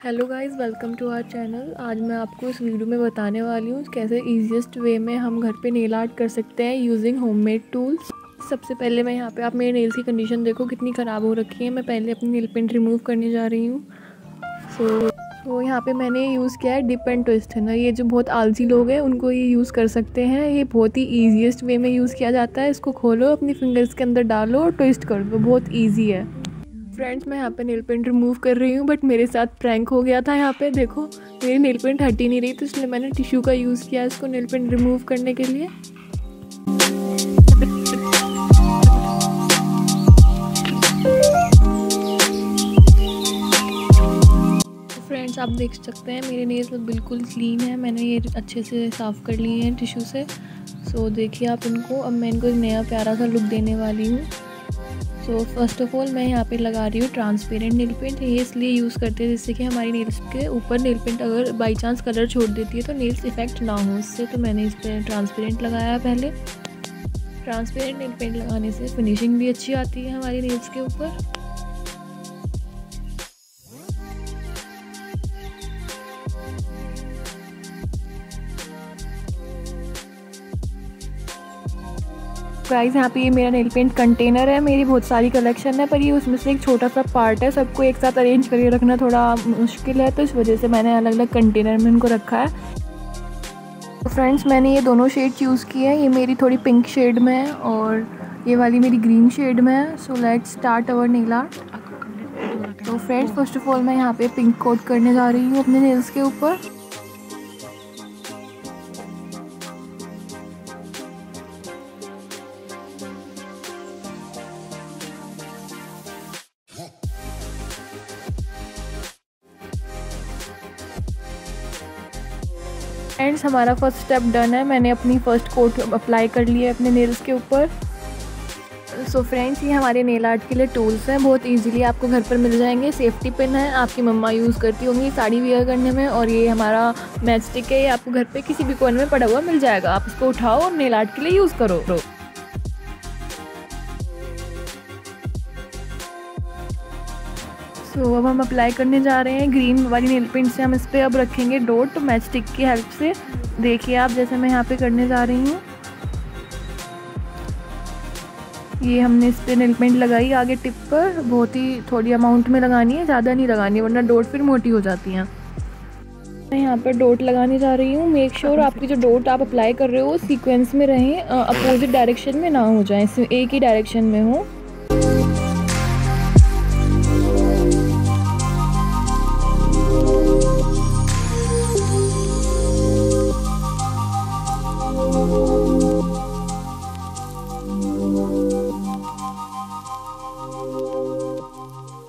Hello guys welcome to our channel. आज मैं आपको इस वीडियो में बताने वाली हूँ कैसे इजीएस्ट वे में हम घर पे नेल आर्ट कर सकते हैं यूजिंग होममेड टूल्स सबसे पहले मैं यहाँ पे आप मेरे नेल्स की कंडीशन देखो कितनी ख़राब हो रखी है। मैं पहले अपनी नेल पेंट रिमूव करने जा रही हूँ। सो so, तो यहाँ पे मैंने यूज़ किया है डिप एंड ट्विस्ट है ना? ये जो बहुत आलसी लोग हैं उनको ये यूज़ कर सकते हैं। ये बहुत ही ईजीएस्ट वे में यूज़ किया जाता है। इसको खोलो अपनी फिंगर्स के अंदर डालो और ट्विस्ट कर दो। बहुत ईजी है। फ्रेंड्स मैं यहाँ पे नेल पेंट रिमूव कर रही हूँ बट मेरे साथ प्रैंक हो गया था यहाँ पे, देखो, मेरी नेल पेंट हट नहीं रही तो इसलिए मैंने टिश्यू का यूज़ किया इसको नेल पेंट रिमूव करने के लिए। फ्रेंड्स आप देख सकते हैं, मेरे नेल्स बिल्कुल क्लीन है, मैंने ये अच्छे से साफ़ कर लिए हैं टिश्यू से। सो देखिए आप इनको, अब मैं इनको नया प्यारा सा लुक देने वाली हूँ। सो फ़र्स्ट ऑफ़ ऑल मैं यहाँ पे लगा रही हूँ ट्रांसपेरेंट नेल पेंट ये इसलिए यूज़ करते हैं जिससे कि हमारी नेल्स के ऊपर नेल पेंट अगर बाई चांस कलर छोड़ देती है तो नेल्स इफ़ेक्ट ना हो। उससे तो मैंने इस पर ट्रांसपेरेंट लगाया पहले। ट्रांसपेरेंट नेल पेंट लगाने से फिनिशिंग भी अच्छी आती है हमारी नेल्स के ऊपर। गाइस यहाँ पे ये मेरा नेल पेंट कंटेनर है, मेरी बहुत सारी कलेक्शन है, पर ये उसमें से एक छोटा सा पार्ट है, सबको एक साथ अरेंज करके रखना थोड़ा मुश्किल है तो इस वजह से मैंने अलग अलग कंटेनर में उनको रखा है। तो फ्रेंड्स मैंने ये दोनों शेड चूज़ किए हैं, ये मेरी थोड़ी पिंक शेड में है और ये वाली मेरी ग्रीन शेड में है so let start our nail art तो फ्रेंड्स फ़र्स्ट ऑफ़ ऑल मैं यहाँ पे पिंक कोट करने जा रही हूँ अपने नेल्स के ऊपर। फ्रेंड्स हमारा फ़र्स्ट स्टेप डन है। मैंने अपनी फ़र्स्ट कोट अप्लाई कर ली है अपने नेल्स के ऊपर। सो फ्रेंड्स ये हमारे नेल आर्ट के लिए टूल्स हैं। बहुत इजीली आपको घर पर मिल जाएँगे। सेफ्टी पिन है। आपकी मम्मा यूज़ करती होंगी साड़ी वेयर करने में। और ये हमारा मैच स्टिक है। ये आपको घर पे किसी भी कोने में पड़ा हुआ मिल जाएगा। आप इसको उठाओ और नेल आर्ट के लिए यूज़ करो। So, अब हम अप्लाई करने जा रहे हैं। ग्रीन वाली नेल पेंट से हम इस पर अब रखेंगे डोट मैच स्टिक की हेल्प से। देखिए आप जैसे मैं यहाँ पे करने जा रही हूँ। ये हमने इस पर नेल पेंट लगाई आगे टिप पर। बहुत ही थोड़ी अमाउंट में लगानी है ज़्यादा नहीं लगानी वरना डोट फिर मोटी हो जाती हैं। मैं यहाँ पर डोट लगाने जा रही हूँ। मेक श्योर आपकी जो डोट आप अप्लाई कर रहे हो सीक्वेंस में रहें अपोजिट डायरेक्शन में ना हो जाए। एक ही डायरेक्शन में हो।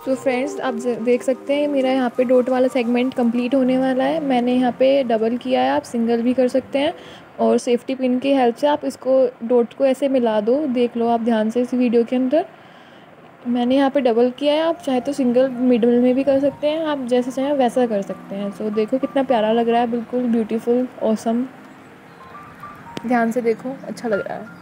तो फ्रेंड्स आप देख सकते हैं, मेरा यहाँ पे डोट वाला सेगमेंट कंप्लीट होने वाला है। मैंने यहाँ पे डबल किया है, आप सिंगल भी कर सकते हैं। और सेफ्टी पिन की हेल्प से आप इसको डोट को ऐसे मिला दो, देख लो आप ध्यान से इस वीडियो के अंदर। मैंने यहाँ पे डबल किया है, आप चाहे तो सिंगल मिडल में भी कर सकते हैं, आप जैसे चाहें वैसा कर सकते हैं। सो देखो कितना प्यारा लग रहा है, बिल्कुल ब्यूटीफुल औसम ध्यान से देखो अच्छा लग रहा है।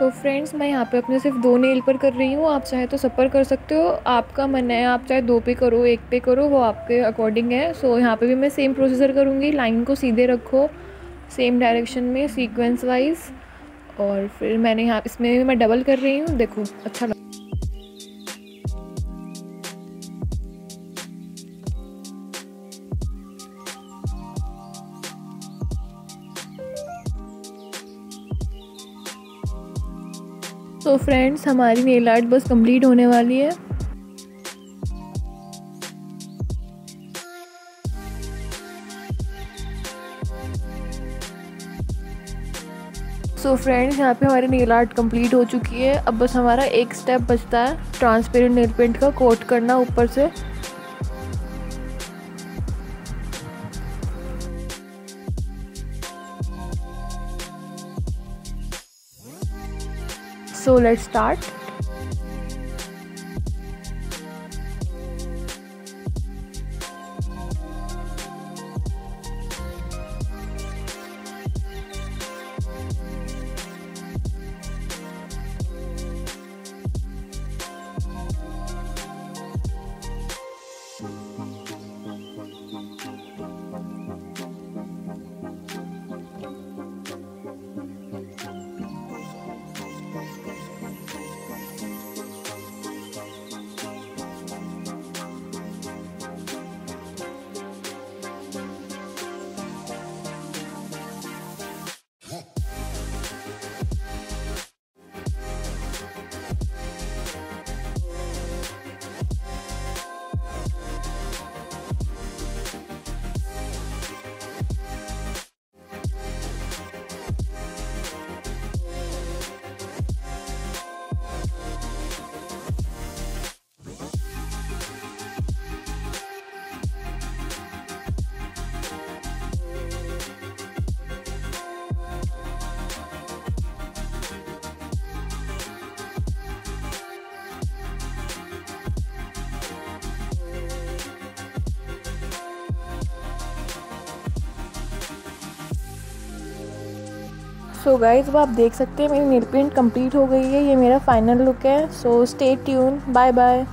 सो so फ्रेंड्स मैं यहाँ पे अपने सिर्फ़ दो नेल पर कर रही हूँ। आप चाहे तो सफ़र कर सकते हो। आपका मन है, आप चाहे दो पे करो, एक पे करो, वो आपके अकॉर्डिंग है। सो so, यहाँ पे भी मैं सेम प्रोसीजर करूँगी। लाइन को सीधे रखो सेम डायरेक्शन में सीक्वेंस वाइज और फिर मैंने यहाँ, इसमें भी मैं डबल कर रही हूँ। देखो अच्छा लग तो फ्रेंड्स हमारी नेल आर्ट बस कंप्लीट होने वाली है। सो so फ्रेंड्स यहाँ पे हमारी नेल आर्ट कंप्लीट हो चुकी है। अब बस हमारा एक स्टेप बचता है। ट्रांसपेरेंट नेल पेंट का कोट करना ऊपर से। So let's start so guys वो आप देख सकते हैं, मेरी नेल पेंट कंप्लीट हो गई है, ये मेरा फाइनल लुक है। So stay tune bye bye